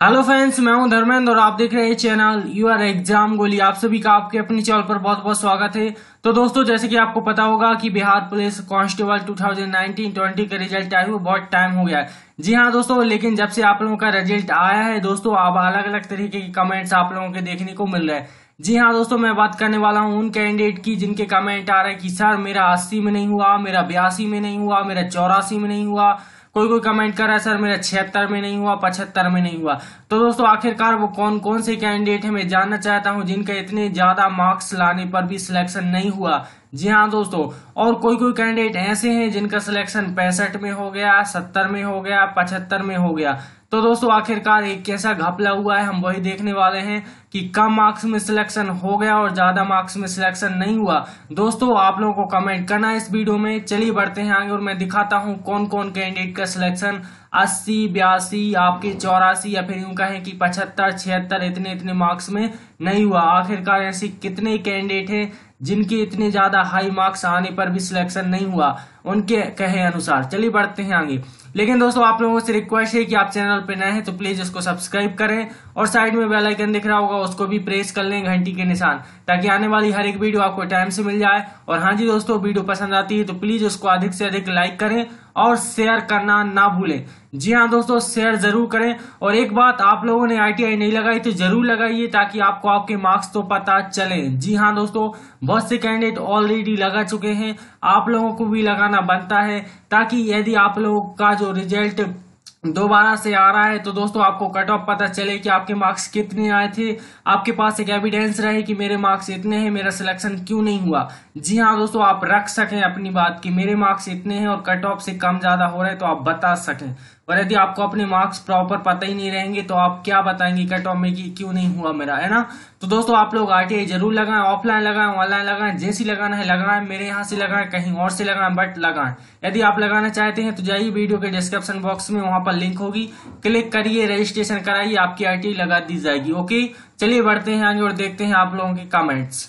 Hello friends मैं हूँ धर्मेंद्र और आप देख रहे हैं चैनल यू आर एग्ज़ाम गोली आप सभी का आपके अपने चैनल पर बहुत बहुत स्वागत है। तो दोस्तों, जैसे कि आपको पता होगा कि बिहार पुलिस कांस्टेबल 2019-20 का रिज़ल्ट आया हुआ बहुत टाइम हो गया है। जी हाँ दोस्तों, लेकिन जब से आप लोगों का रिज़ल्ट आया है दोस्तों, अब अलग अलग तरीके के कमेंट्स आप लोगों के देखने को मिल रहे हैं। जी हाँ दोस्तों, मैं बात करने वाला हूँ उन कैंडिडेट की जिनके कमेंट आ रहे हैं कि, सर, मेरा अस्सी में नहीं हुआ, मेरा बयासी में नहीं हुआ, मेरा चौरासी में नहीं हुआ। कोई कोई कमेंट कर रहा है, सर, मेरा छिहत्तर में नहीं हुआ, पचहत्तर में नहीं हुआ। तो दोस्तों, आखिरकार वो कौन कौन से कैंडिडेट है, मैं जानना चाहता हूँ, जिनका इतने ज़्यादा मार्क्स लाने पर भी सिलेक्शन नहीं हुआ। जी हाँ दोस्तों, और कोई कोई कैंडिडेट ऐसे हैं जिनका सिलेक्शन पैंसठ में हो गया, सत्तर में हो गया, पचहत्तर में हो गया। तो दोस्तों, आखिरकार एक कैसा घपला हुआ है, हम वही देखने वाले हैं कि कम मार्क्स में सिलेक्शन हो गया और ज़्यादा मार्क्स में सिलेक्शन नहीं हुआ। दोस्तों, आप लोगों को कमेंट करना इस वीडियो में। चलिए बढ़ते हैं आगे और मैं दिखाता हूँ कौन कौन कैंडिडेट का सिलेक्शन अस्सी, बयासी, आपके चौरासी या फिर यूँ कहें कि पचहत्तर, छिहत्तर इतने इतने मार्क्स में नहीं हुआ। आखिरकार ऐसे कितने कैंडिडेट हैं जिनके इतने ज़्यादा हाई मार्क्स आने पर भी सिलेक्शन नहीं हुआ, उनके कहे अनुसार। चलिए बढ़ते हैं आगे। लेकिन दोस्तों, आप लोगों से रिक्वेस्ट है कि आप चैनल पर नए हैं तो प्लीज़ उसको सब्सक्राइब करें और साइड में बेल आइकन दिख रहा होगा, उसको भी प्रेस कर लें घंटी के निशान, ताकि आने वाली हर एक वीडियो आपको टाइम से मिल जाए। और हाँ जी दोस्तों, वीडियो पसंद आती है तो प्लीज़ उसको अधिक से अधिक लाइक करें और शेयर करना ना भूलें। जी हाँ दोस्तों शेयर ज़रूर करें। और एक बात आप लोगों ने आईटीआई नहीं लगाई तो ज़रूर लगाइए ताकि आपको आपके मार्क्स तो पता चले। जी हाँ दोस्तों, बहुत से कैंडिडेट ऑलरेडी लगा चुके हैं। आप लोगों को भी लगाना बनता है ताकि यदि आप लोगों का जो रिज़ल्ट दोबारा से आ रहा है। तो दोस्तों, आपको कट ऑफ़ पता चले कि आपके मार्क्स कितने आए थे। आपके पास एक एविडेंस रहे कि मेरे मार्क्स इतने हैं, मेरा सिलेक्शन क्यों नहीं हुआ? जी हाँ दोस्तों, आप रख सकें अपनी बात कि मेरे मार्क्स इतने हैं और कट ऑफ़ से कम ज़्यादा हो रहे हैं तो आप बता सकें। और यदि आपको अपने मार्क्स प्रॉपर पता ही नहीं रहेंगे तो आप क्या बताएँगे कट ऑफ़ में कि क्यों नहीं हुआ मेरा, है ना? तो दोस्तों, आप लोग आरटीआई ज़रूर लगाएँ ऑफलाइन लगाएँ ऑनलाइन लगाएँ, जैसी लगाना है लगाएँ, मेरे यहाँ से लगाएँ, कहीं और से लगाएँ बट लगाएँ। यदि आप लगाना चाहते हैं तो जाइए वीडियो के डिस्क्रिप्शन बॉक्स में, वहाँ पर लिंक होगी। क्लिक करिए रजिस्ट्रेशन कराइए, आपकी आरटीआई लगा दी जाएगी ओके चलिए बढ़ते हैं आगे और देखते हैं आप लोगों के कमेंट्स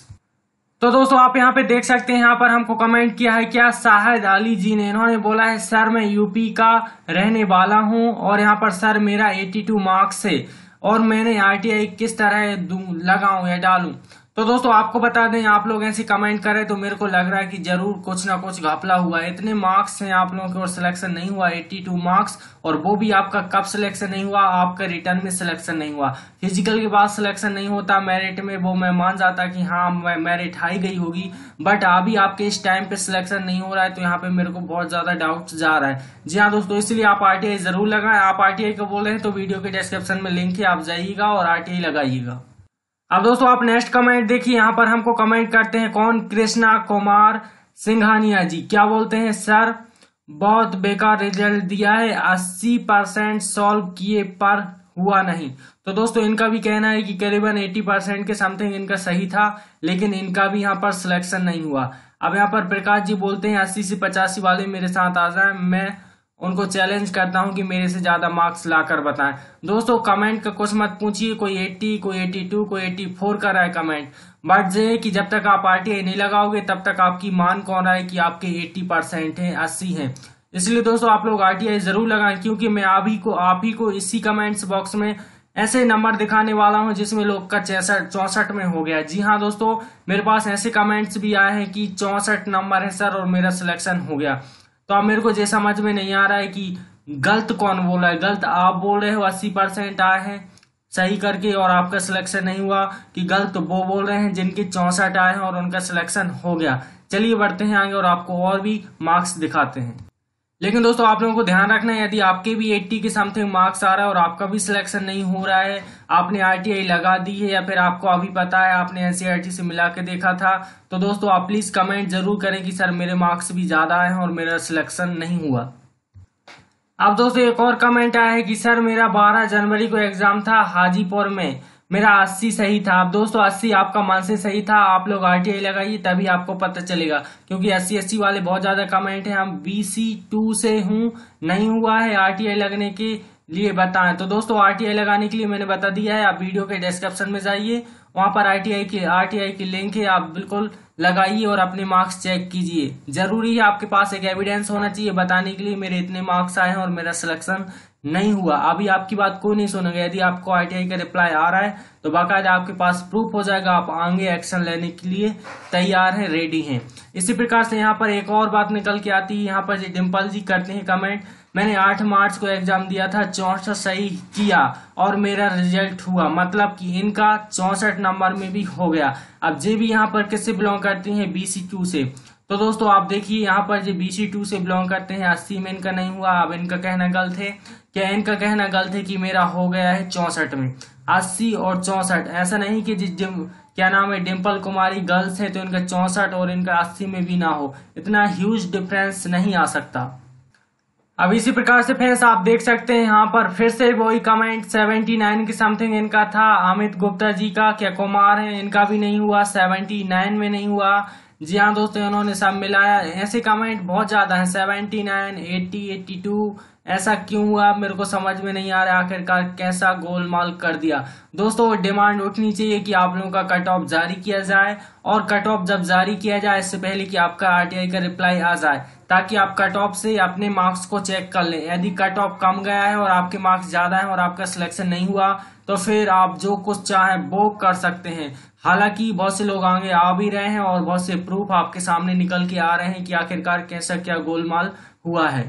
तो दोस्तों, आप यहाँ पे देख सकते हैं, यहाँ पर हमको कमेंट किया है, क्या शाहिद अली जी ने, इन्होंने बोला है, सर, मैं यूपी का रहने वाला हूँ और यहाँ पर, सर, मेरा 82 मार्क्स है और मैंने आरटीआई किस तरह लगाऊ या डालूं? तो दोस्तों, आपको बता दें, आप लोग ऐसे कमेंट करें तो मेरे को लग रहा है कि ज़रूर कुछ ना कुछ घपला हुआ है। इतने मार्क्स हैं आप लोगों के और सिलेक्शन नहीं हुआ 82 मार्क्स और वो भी आपका कब सिलेक्शन नहीं हुआ, आपका रिटर्न में सिलेक्शन नहीं हुआ। फ़िज़िकल के बाद सिलेक्शन नहीं होता मेरिट में वो मैं मान जाता कि हाँ मेरिट हाई गई होगी बट अभी आपके इस टाइम पे सिलेक्शन नहीं हो रहा है तो यहाँ पे मेरे को बहुत ज़्यादा डाउट जा रहा है। जी हाँ दोस्तों, इसलिए आप आरटीआई ज़रूर लगाए। आप आरटीआई को बोल रहे हैं तो वीडियो के डिस्क्रिप्शन में लिंक है, आप जाइएगा और आरटीआई लगाइएगा। अब दोस्तों, आप नेक्स्ट कमेंट देखिए, यहाँ पर हमको कमेंट करते हैं, कौन? कृष्णा कुमार सिंघानिया जी। क्या बोलते हैं? सर, बहुत बेकार रिज़ल्ट दिया है, अस्सी परसेंट सॉल्व किए पर हुआ नहीं। तो दोस्तों, इनका भी कहना है कि करीबन 80 परसेंट के समथिंग इनका सही था, लेकिन इनका भी यहाँ पर सिलेक्शन नहीं हुआ। अब यहाँ पर प्रकाश जी बोलते हैं, अस्सी से पचासी वाले मेरे साथ आ जाए, मैं उनको चैलेंज करता हूँ कि मेरे से ज़्यादा मार्क्स लाकर बताएँ। दोस्तों कमेंट का कुछ मत पूछिए, कोई 80 कोई 82 कोई 84 कर रहा है कमेंट बट ये कि जब तक आप आरटीआई नहीं लगाओगे, तब तक आपकी मान कौन रहा है कि आपके 80 परसेंट है, अस्सी है। इसलिए दोस्तों, आप लोग आरटीआई ज़रूर लगाएँ, क्योंकि मैं अभी को, आप ही को इसी कमेंट्स बॉक्स में ऐसे नंबर दिखाने वाला हूँ, जिसमें लोग का चौसठ चौसठ में हो गया। जी हाँ दोस्तों, मेरे पास ऐसे कमेंट्स भी आए हैं कि चौसठ नंबर है सर और मेरा सिलेक्शन हो गया। तो अब मेरे को ये समझ में नहीं आ रहा है कि गलत कौन बोल रहा है? गलत आप बोल रहे हो, अस्सी परसेंट आए हैं सही करके और आपका सिलेक्शन नहीं हुआ कि गलत वो बोल रहे हैं जिनके चौंसठ आए हैं और उनका सिलेक्शन हो गया। चलिए बढ़ते हैं आगे और आपको और भी मार्क्स दिखाते हैं। लेकिन दोस्तों, आप लोगों को ध्यान रखना है, यदि आपके भी 80 के समथिंग मार्क्स आ रहा है और आपका भी सिलेक्शन नहीं हो रहा है, आपने आरटीआई लगा दी है या फिर आपको अभी पता है, आपने एनसीईआरटी से मिला के देखा था तो दोस्तों, आप प्लीज़ कमेंट ज़रूर करें कि सर मेरे मार्क्स भी ज़्यादा आए हैं और मेरा सिलेक्शन नहीं हुआ। अब दोस्तों, एक और कमेंट आया है कि सर मेरा बारह जनवरी को एग्ज़ाम था हाजीपुर में। मेरा अस्सी सही था। अब दोस्तों, अस्सी आपका मन से सही था। आप लोग आरटीआई लगाइए, तभी आपको पता चलेगा। क्योंकि अस्सी अस्सी वाले बहुत ज़्यादा कमेंट है। हम बीसी टू से हूँ, नहीं हुआ है आरटीआई लगने के लिए बताएँ। तो दोस्तों, आरटीआई लगाने के लिए मैंने बता दिया है। आप वीडियो के डिस्क्रिप्शन में जाइए। वहाँ पर आरटीआई की आरटीआई की लिंक है। आप बिल्कुल लगाइए और अपने मार्क्स चेक कीजिए। ज़रूरी है आपके पास एक एविडेंस होना चाहिए। बताने के लिए मेरे इतने मार्क्स आए हैं और मेरा सिलेक्शन नहीं हुआ। अभी आपकी बात कोई नहीं सुनेगा। यदि आपको आईटीआई का रिप्लाई आ रहा है तो बाकायदा आपके पास प्रूफ हो जाएगा। आप आगे एक्शन लेने के लिए तैयार हैं रेडी हैं। इसी प्रकार से यहाँ पर एक और बात निकल के आती है। यहाँ पर डिम्पल जी करते हैं कमेंट मैंने 8 मार्च को एग्ज़ाम दिया था, चौसठ सही किया और मेरा रिज़ल्ट हुआ। मतलब कि इनका चौसठ नंबर में भी हो गया। अब जे भी यहाँ पर किससे बिलोंग करती हैं? बीसी टू से। तो दोस्तों, आप देखिए, यहाँ पर जो बीसी टू से बिलोंग करते हैं। अस्सी में इनका नहीं हुआ, अब इनका कहना गलत है। क्या इनका कहना गलत है कि मेरा हो गया है चौसठ में? अस्सी और चौसठ, ऐसा नहीं कि जिस क्या नाम है डिम्पल कुमारी गर्ल्स है तो इनका चौसठ और इनका अस्सी में भी ना हो। इतना ह्यूज डिफरेंस नहीं आ सकता। अब इसी प्रकार से फ्रेंड्स आप देख सकते हैं यहाँ पर फिर से वही कमेंट 79 की समथिंग इनका था। अमित गुप्ता जी का, क्या कुमार है, इनका भी नहीं हुआ। 79 में नहीं हुआ। जी हाँ दोस्तों इन्होंने सब मिलाया। ऐसे कमेंट बहुत ज़्यादा है। 79, 80, 82 ऐसा क्यों हुआ? मेरे को समझ में नहीं आ रहा आखिरकार कैसा गोलमाल कर दिया। दोस्तों डिमांड उठनी चाहिए कि आप लोगों का कट ऑफ़ जारी किया जाए और कट ऑफ़ जब जारी किया जाए, इससे पहले कि आपका आरटीआई का रिप्लाई आ जाए, ताकि आप कट ऑफ़ से अपने मार्क्स को चेक कर लें। यदि कट ऑफ़ कम गया है और आपके मार्क्स ज़्यादा है और आपका सिलेक्शन नहीं हुआ तो फिर आप जो कुछ चाहे वो कर सकते हैं। हालाँकि बहुत से लोग आगे आ भी रहे हैं और बहुत से प्रूफ आपके सामने निकल के आ रहे हैं कि आखिरकार कैसा क्या गोलमाल हुआ है।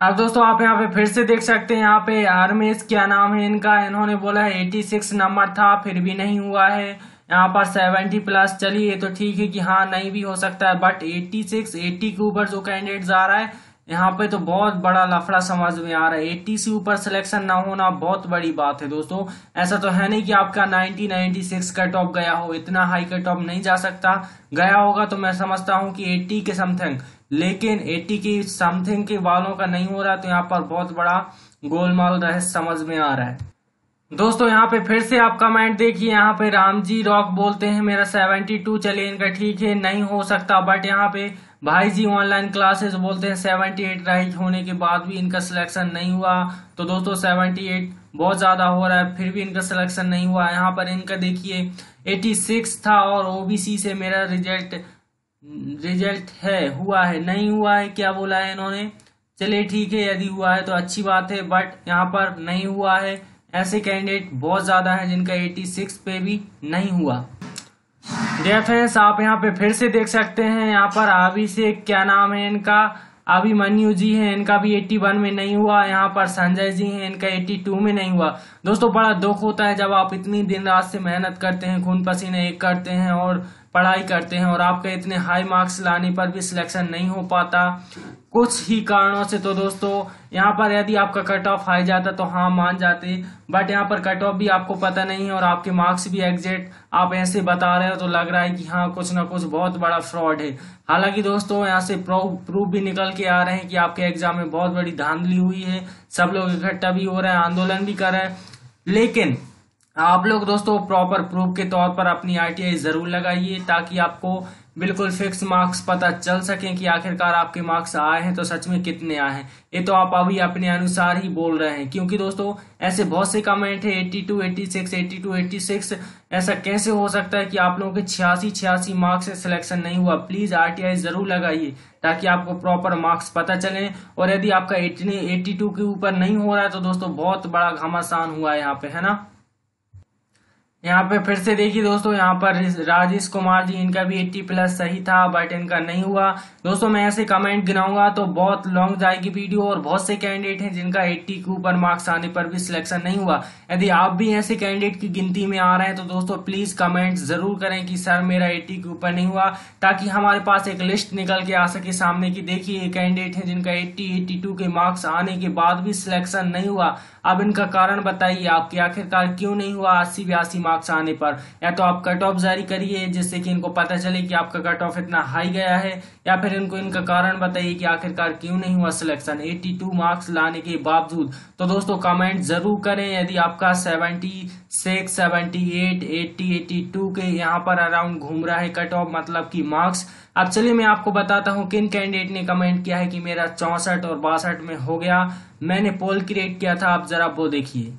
अब दोस्तों, आप यहाँ पे फिर से देख सकते हैं, यहाँ पे आरमेश क्या नाम है इनका? इन्होंने बोला है 86 नंबर था, फिर भी नहीं हुआ है। यहाँ पर 70 प्लस चलिए तो ठीक है कि हाँ नहीं भी हो सकता है बट 86 80 के ऊपर जो कैंडिडेट आ रहा है यहाँ पे तो बहुत बड़ा लफड़ा समझ में आ रहा है। एट्टी से ऊपर सिलेक्शन ना होना बहुत बड़ी बात है दोस्तों। ऐसा तो है नहीं कि आपका 90 96 कट ऑफ़ गया हो, इतना हाई कट ऑफ़ नहीं जा सकता। गया होगा तो मैं समझता हूँ कि 80 के समथिंग लेकिन 80 के समथिंग के वालों का नहीं हो रहा तो यहाँ पर बहुत बड़ा गोलमाल रहस्य समझ में आ रहा है। दोस्तों, यहाँ पे फिर से आप कमेंट देखिए। यहाँ पे रामजी रॉक बोलते हैं, मेरा 72 चलिए इनका ठीक है, नहीं हो सकता बट यहाँ पे भाई जी ऑनलाइन क्लासेस बोलते हैं 78 राइट होने के बाद भी इनका सिलेक्शन नहीं हुआ। तो दोस्तों 78 बहुत ज़्यादा हो रहा है, फिर भी इनका सिलेक्शन नहीं हुआ। यहाँ पर इनका देखिए 86 था और ओबीसी से मेरा रिज़ल्ट रिज़ल्ट है, हुआ है, नहीं हुआ है, क्या बोला है इन्होंने? चलिए ठीक है, यदि हुआ है तो अच्छी बात है बट यहाँ पर नहीं हुआ है। ऐसे कैंडिडेट बहुत ज़्यादा हैं जिनका 86 पे भी नहीं हुआ। डियर फ्रेंड्स आप यहाँ पे फिर से देख सकते हैं, यहाँ पर अभी से क्या नाम है इनका? अभी मन्यू जी है, इनका भी 81 में नहीं हुआ, यहाँ पर संजय जी हैं, इनका 82 में नहीं हुआ। दोस्तों, बड़ा दुख होता है जब आप इतनी दिन रात से मेहनत करते हैं, खून पसीने एक करते हैं और पढ़ाई करते हैं और आपके इतने हाई मार्क्स लाने पर भी सिलेक्शन नहीं हो पाता। कुछ ही कारणों से तो दोस्तों, यहाँ पर यदि आपका कट ऑफ़ हाई जाता तो हाँ मान जाते बट यहाँ पर कट ऑफ़ भी आपको पता नहीं है और आपके मार्क्स भी एग्जैक्ट आप ऐसे बता रहे हो तो लग रहा है कि हाँ कुछ ना कुछ बहुत बड़ा फ्रॉड है। हालाँकि दोस्तों, यहाँ से प्रूफ भी निकल के आ रहे हैं कि आपके एग्ज़ाम में बहुत बड़ी धांधली हुई है। सब लोग इकट्ठा भी हो रहे हैं, आंदोलन भी कर रहे हैं। लेकिन आप लोग दोस्तों प्रॉपर प्रूफ के तौर पर अपनी आरटीआई ज़रूर लगाइए ताकि आपको बिल्कुल फिक्स मार्क्स पता चल सके कि आखिरकार आपके मार्क्स आए हैं तो सच में कितने आए हैं। ये तो आप अभी अपने अनुसार ही बोल रहे हैं क्योंकि दोस्तों ऐसे बहुत से कमेंट है 82, 86, 82, 86 ऐसा कैसे हो सकता है कि आप लोगों के छियासी छियासी मार्क्स से सिलेक्शन नहीं हुआ? प्लीज़ आरटीआई ज़रूर लगाइए ताकि आपको प्रॉपर मार्क्स पता चले। और यदि आपका एट्टी के ऊपर नहीं हो रहा है तो दोस्तों बहुत बड़ा घमासान हुआ है यहाँ पे है ना? यहाँ पे फिर से देखिए दोस्तों, यहाँ पर राजेश कुमार जी, इनका भी 80 प्लस सही था, बट इनका नहीं हुआ। दोस्तों, मैं ऐसे कमेंट गिनाऊँगा तो बहुत लॉन्ग जाएगी वीडियो और बहुत से कैंडिडेट हैं जिनका 80 के ऊपर मार्क्स आने पर भी सिलेक्शन नहीं हुआ। यदि आप भी ऐसे कैंडिडेट की गिनती में आ रहे हैं तो दोस्तों प्लीज़ कमेंट ज़रूर करें कि सर मेरा एट्टी के ऊपर नहीं हुआ, ताकि हमारे पास एक लिस्ट निकल के आ सके सामने की देखिए कैंडिडेट है जिनका एट्टी एट्टी के मार्क्स आने के बाद भी सिलेक्शन नहीं हुआ। अब इनका कारण बताइए, आपके आखिरकार क्यों नहीं हुआ? अस्सी बयासी मार्क्स आने पर। या तो आप कट ऑफ़ जारी करिए जिससे कि इनको पता चले कि आपका कट ऑफ़ इतना हाई गया है या फिर इनको इनका कारण बताइए कि आखिरकार क्यों नहीं हुआ सिलेक्शन 82 मार्क्स लाने के बावजूद। तो दोस्तों कमेंट ज़रूर करें। यदि आपका 76, 78, 80, 82 के यहाँ पर अराउंड घूम रहा है कट ऑफ़ मतलब की मार्क्स अब चलिए मैं आपको बताता हूँ किन कैंडिडेट ने कमेंट किया है कि मेरा चौसठ और बासठ में हो गया। मैंने पोल क्रिएट किया था आप जरा वो देखिए।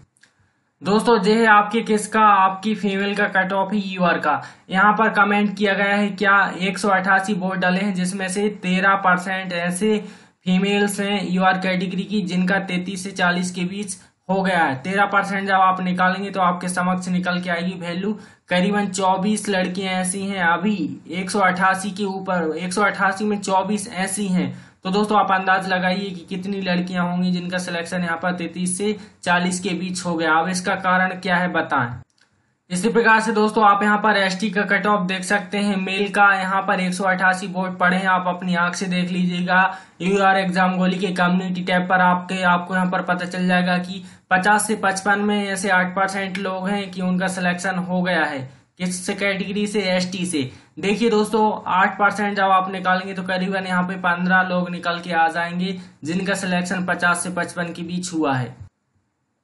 दोस्तों जो है आपके किसका? आपकी फीमेल का कट ऑफ़ है यूआर का। यहाँ पर कमेंट किया गया है, क्या एक सौ अठासी वोट डाले हैं, जिसमें से तेरह परसेंट ऐसे फीमेल्स हैं यू आर कैटेगरी की, जिनका तैतीस से चालीस के बीच हो गया है। तेरह परसेंट जब आप निकालेंगे तो आपके समक्ष निकल के आएगी वैल्यू करीबन चौबीस लड़कियाँ ऐसी हैं, अभी एक सौ अठासी के ऊपर, एक सौ अठासी में चौबीस ऐसी हैं। तो दोस्तों, आप अंदाज लगाइए कि कितनी लड़कियाँ होंगी जिनका सिलेक्शन यहाँ पर तैतीस से चालीस के बीच हो गया। अब इसका कारण क्या है बताएँ। इसी प्रकार से दोस्तों, आप यहाँ पर एसटी का कट ऑफ़ देख सकते हैं। मेल का यहाँ पर एक वोट पड़े हैं। आप अपनी आँख से देख लीजिएगा। यू आर एग्ज़ाम गोली के कम्युनिटी टैब पर आपके, आपको यहाँ पर पता चल जाएगा कि 50 से 55 में ऐसे 8 परसेंट लोग हैं कि उनका सिलेक्शन हो गया है। किस कैटेगरी से? एसटी से। देखिए दोस्तों, आठ परसेंट जब आप निकालेंगे तो करीबन यहाँ पे 15 लोग निकल के आ जाएँगे, जिनका सिलेक्शन 50 से 55 के बीच हुआ है।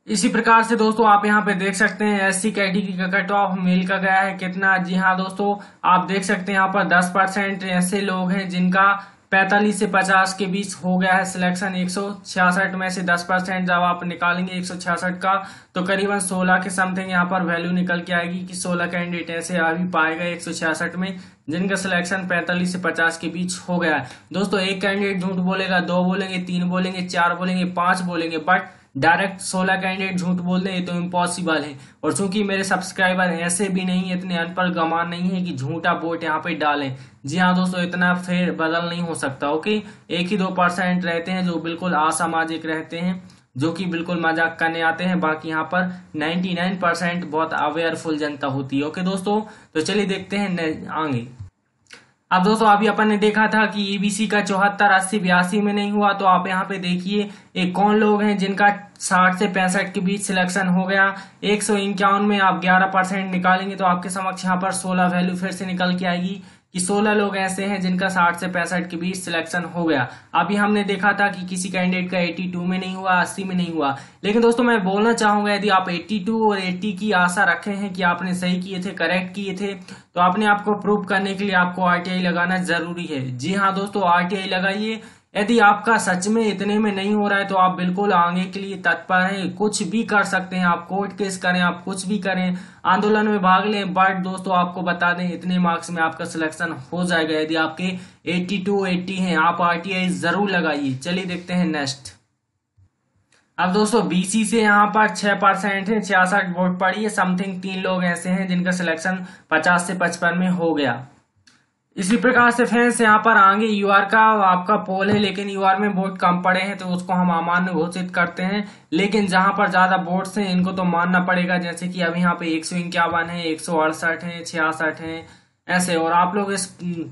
इसी प्रकार से दोस्तों, आप यहाँ पे देख सकते हैं एससी कैटेगरी का कट ऑफ़ मेल का गया है कितना। जी हाँ दोस्तों, आप देख सकते हैं यहाँ पर 10 परसेंट ऐसे लोग हैं जिनका 45 से 50 के बीच हो गया है सिलेक्शन एक सौ छियासठ में से 10 परसेंट जब आप निकालेंगे एक सौ छियासठ का तो करीबन 16 के समथिंग यहाँ पर वैल्यू निकल के आएगी कि 16 कैंडिडेट ऐसे अभी पाएगा एक सौ छियासठ में, जिनका सिलेक्शन 45 से 50 के बीच हो गया है। दोस्तों, एक कैंडिडेट झूठ बोलेगा, दो बोलेंगे, तीन बोलेंगे, चार बोलेंगे, पाँच बोलेंगे बट डायरेक्ट सोलह कैंडिडेट झूठ बोल दे तो इम्पॉसिबल है। और चूँकि मेरे सब्सक्राइबर ऐसे भी नहीं इतने अनपढ़ गमान नहीं है कि झूठा वोट यहाँ पे डालें। जी हाँ दोस्तों, इतना फेर बदल नहीं हो सकता, ओके? एक ही दो परसेंट रहते हैं जो बिल्कुल असामाजिक रहते हैं, जो कि बिल्कुल मज़ाक करने आते हैं। बाकी यहाँ पर 99 परसेंट बहुत अवेयरफुल जनता होती है, ओके दोस्तों? तो चलिए देखते हैं आगे। अब दोस्तों, अभी अपन ने देखा था कि ईबीसी का चौहत्तर, अस्सी, बयासी में नहीं हुआ तो आप यहाँ पे देखिए, एक कौन लोग हैं जिनका साठ से पैंसठ के बीच सिलेक्शन हो गया। एक सौ इक्यावन में आप ग्यारह परसेंट निकालेंगे तो आपके समक्ष यहाँ पर सोलह वैल्यू फिर से निकल के आएगी। कि 16 लोग ऐसे हैं जिनका 60 से पैंसठ के बीच सिलेक्शन हो गया। अभी हमने देखा था कि किसी कैंडिडेट का 82 में नहीं हुआ 80 में नहीं हुआ। लेकिन दोस्तों, मैं बोलना चाहूँगा, यदि आप 82 और 80 की आशा रखे हैं कि आपने सही किए थे करेक्ट किए थे तो आपने आपको प्रूव करने के लिए आपको आरटीआई लगाना ज़रूरी है। जी हाँ दोस्तों आरटीआई लगाइए। यदि आपका सच में इतने में नहीं हो रहा है तो आप बिल्कुल आगे के लिए तत्पर हैं। कुछ भी कर सकते हैं। आप कोर्ट केस करें, आप कुछ भी करें। आंदोलन में भाग लें बट दोस्तों, आपको बता दें, इतने मार्क्स में आपका सिलेक्शन हो जाएगा। यदि आपके 82 80 हैं, आप आरटीआई ज़रूर लगाइए। चलिए देखते हैं नेक्स्ट अब दोस्तों बीसी से यहाँ पर छह परसेंट है, छियासठ वोट पड़ी है। समथिंग तीन लोग ऐसे हैं जिनका सिलेक्शन पचास से पचपन में हो गया। इसी प्रकार से फ्रेंड्स यहाँ पर आगे यूआर का आपका पोल है, लेकिन यूआर में वोट कम पड़े हैं तो उसको हम अमान्य घोषित करते हैं। लेकिन जहाँ पर ज़्यादा वोट्स हैं, इनको तो मानना पड़ेगा, जैसे कि अभी यहाँ पे एक सौ इक्यावन है, एक सौ अड़सठ है, छियासठ है, ऐसे। और आप लोग इस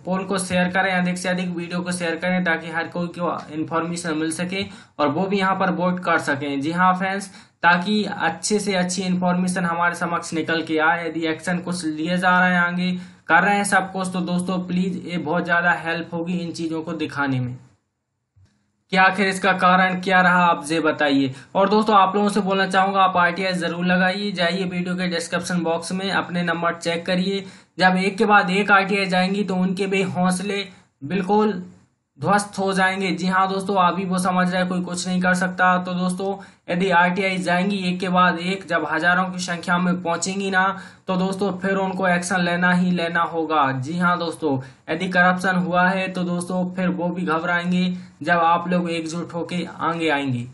पोल को शेयर करें, अधिक से अधिक वीडियो को शेयर करें, ताकि हर कोई को इन्फॉर्मेशन मिल सके और वो भी यहाँ पर वोट कर सकें। जी हाँ फ्रेंड्स ताकि अच्छे से अच्छी इन्फॉर्मेशन हमारे समक्ष निकल के आए। यदि एक्शन कुछ लिए जा रहे हैं आगे, कर रहे हैं सब कुछ तो दोस्तों प्लीज़ ये बहुत ज़्यादा हेल्प होगी इन चीज़ों को दिखाने में। क्या आखिर इसका कारण क्या रहा, आप जे बताइए। और दोस्तों, आप लोगों से बोलना चाहूँगा, आप आरटीआई ज़रूर लगाइए। जाइए वीडियो के डिस्क्रिप्शन बॉक्स में, अपने नंबर चेक करिए। जब एक के बाद एक आरटीआई जाएँगी तो उनके भी हौसले बिल्कुल ध्वस्त हो जाएँगे। जी हाँ दोस्तों, आप ही वो समझ रहे कोई कुछ नहीं कर सकता। तो दोस्तों, यदि आरटीआई जाएँगी एक के बाद एक, जब हज़ारों की संख्या में पहुंचेंगी ना तो दोस्तों फिर उनको एक्शन लेना ही लेना होगा। जी हाँ दोस्तों, यदि करप्शन हुआ है तो दोस्तों फिर वो भी घबराएँगे, जब आप लोग एकजुट होके आगे आएँगे।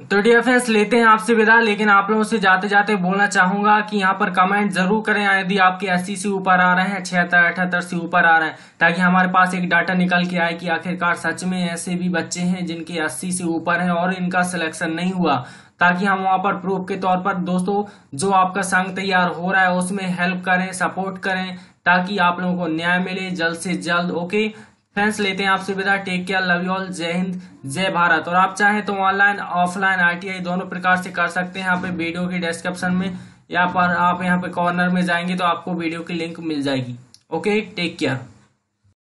तो डियर फ्रेंड्स लेते हैं आपसे विदा, लेकिन आप लोगों से जाते जाते बोलना चाहूँगा कि यहाँ पर कमेंट ज़रूर करें। यदि आपके अस्सी से ऊपर आ रहे हैं, छिहत्तर, अठहत्तर से ऊपर आ रहे हैं, ताकि हमारे पास एक डाटा निकल के आए कि आखिरकार सच में ऐसे भी बच्चे हैं जिनके अस्सी से ऊपर है और इनका सिलेक्शन नहीं हुआ, ताकि हम वहाँ पर प्रूफ के तौर पर, दोस्तों, जो आपका संघ तैयार हो रहा है, उसमें हेल्प करें सपोर्ट करें, ताकि आप लोगों को न्याय मिले जल्द से जल्द ओके फ्रेंड्स लेते हैं आपसे विदा। Take care love you all जय हिंद जय भारत और आप चाहें तो ऑनलाइन ऑफलाइन आरटीआई दोनों प्रकार से कर सकते हैं। यहाँ पे वीडियो के डिस्क्रिप्शन में या पर आप यहाँ पे कॉर्नर में जाएँगे तो आपको वीडियो की लिंक मिल जाएगी। Okay take care